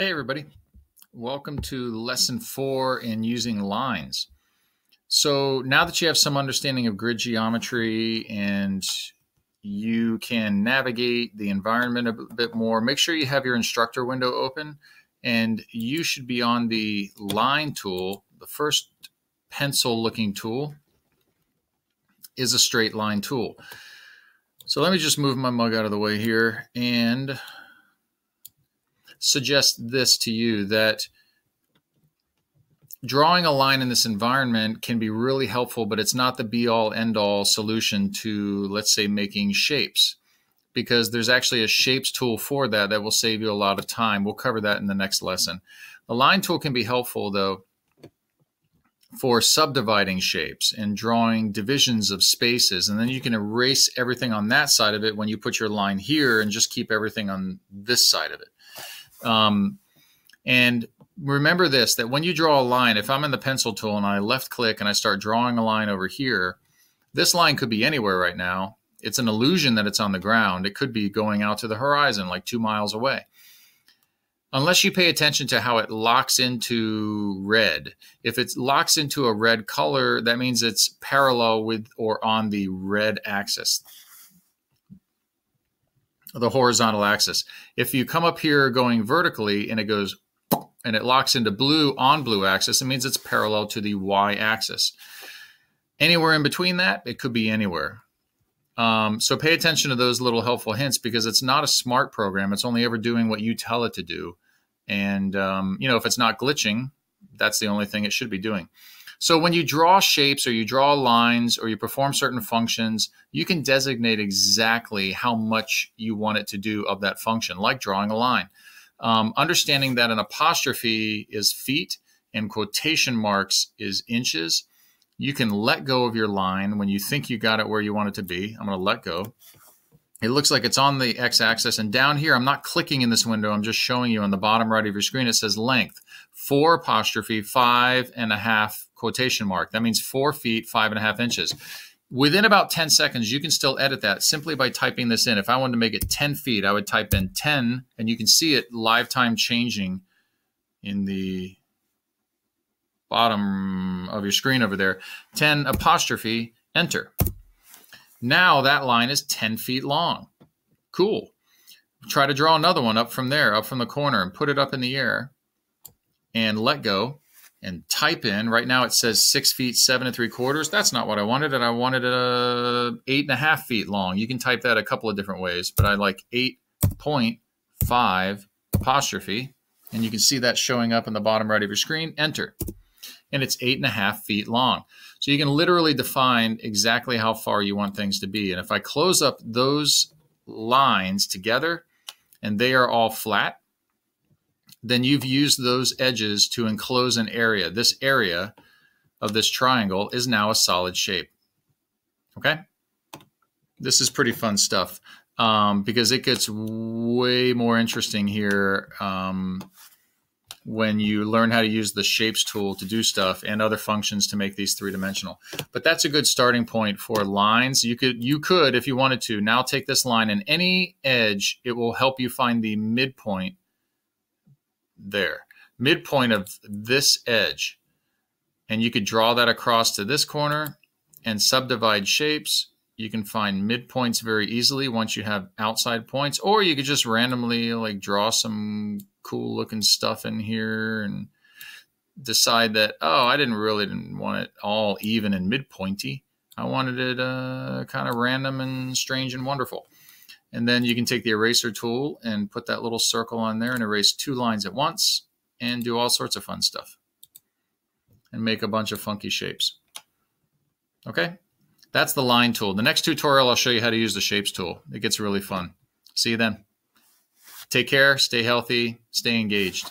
Hey, everybody. Welcome to lesson four in using lines. So now that you have some understanding of grid geometry and you can navigate the environment a bit more, make sure you have your instructor window open and you should be on the line tool. The first pencil looking tool is a straight line tool. So let me just move my mug out of the way here and suggest this to you that drawing a line in this environment can be really helpful, but it's not the be all end all solution to, let's say, making shapes because there's actually a shapes tool for that that will save you a lot of time. We'll cover that in the next lesson. The line tool can be helpful though for subdividing shapes and drawing divisions of spaces. And then you can erase everything on that side of it when you put your line here and just keep everything on this side of it. Um, and remember this, that when you draw a line, if I'm in the pencil tool and I left click and I start drawing a line over here, this line could be anywhere right now. It's an illusion that it's on the ground. It could be going out to the horizon, like two miles away. Unless you pay attention to how it locks into red. If it locks into a red color, that means it's parallel with or on the red axis the horizontal axis. If you come up here going vertically and it goes and it locks into blue on blue axis, it means it's parallel to the y axis. Anywhere in between that, it could be anywhere. Um, so pay attention to those little helpful hints because it's not a smart program. It's only ever doing what you tell it to do. And, um, you know, if it's not glitching, that's the only thing it should be doing. So when you draw shapes or you draw lines or you perform certain functions, you can designate exactly how much you want it to do of that function, like drawing a line. Um, understanding that an apostrophe is feet and quotation marks is inches, you can let go of your line when you think you got it where you want it to be. I'm going to let go. It looks like it's on the x-axis. And down here, I'm not clicking in this window. I'm just showing you on the bottom right of your screen. It says length, four apostrophe, five and a half quotation mark. That means four feet, five and a half inches. Within about 10 seconds, you can still edit that simply by typing this in. If I wanted to make it 10 feet, I would type in 10, and you can see it live time changing in the bottom of your screen over there. 10 apostrophe, enter. Now that line is 10 feet long. Cool. Try to draw another one up from there, up from the corner, and put it up in the air and let go and type in. Right now it says six feet, seven and three quarters. That's not what I wanted. And I wanted a eight and a half feet long. You can type that a couple of different ways, but I like 8.5 apostrophe. And you can see that showing up in the bottom right of your screen. Enter. And it's eight and a half feet long. So you can literally define exactly how far you want things to be. And if I close up those lines together and they are all flat, then you've used those edges to enclose an area. This area of this triangle is now a solid shape. Okay? This is pretty fun stuff um, because it gets way more interesting here um, when you learn how to use the shapes tool to do stuff and other functions to make these three-dimensional. But that's a good starting point for lines. You could, you could, if you wanted to, now take this line and any edge, it will help you find the midpoint there, midpoint of this edge. And you could draw that across to this corner and subdivide shapes. You can find midpoints very easily once you have outside points, or you could just randomly like draw some cool looking stuff in here and decide that, oh, I didn't really didn't want it all even and midpointy. I wanted it uh, kind of random and strange and wonderful. And then you can take the eraser tool and put that little circle on there and erase two lines at once and do all sorts of fun stuff and make a bunch of funky shapes. Okay, that's the line tool. The next tutorial, I'll show you how to use the shapes tool. It gets really fun. See you then. Take care, stay healthy, stay engaged.